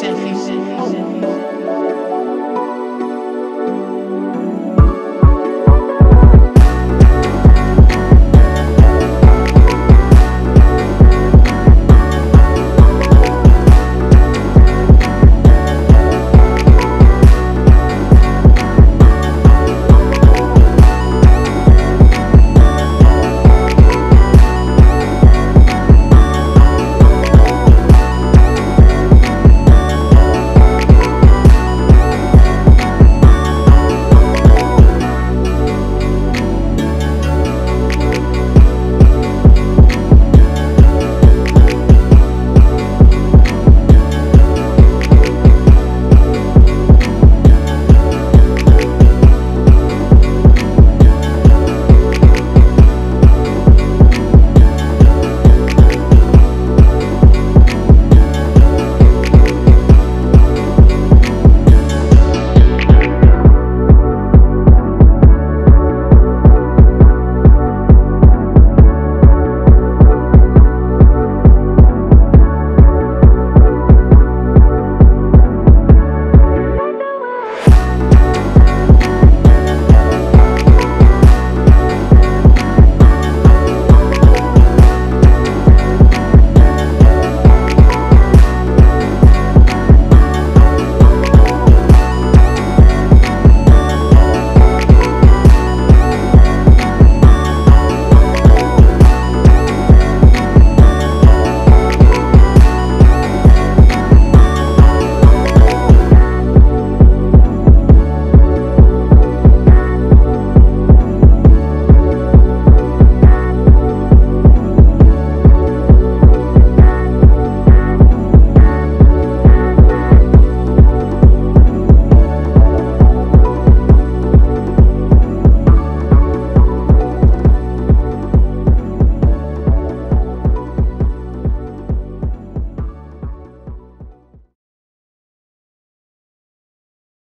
selfies.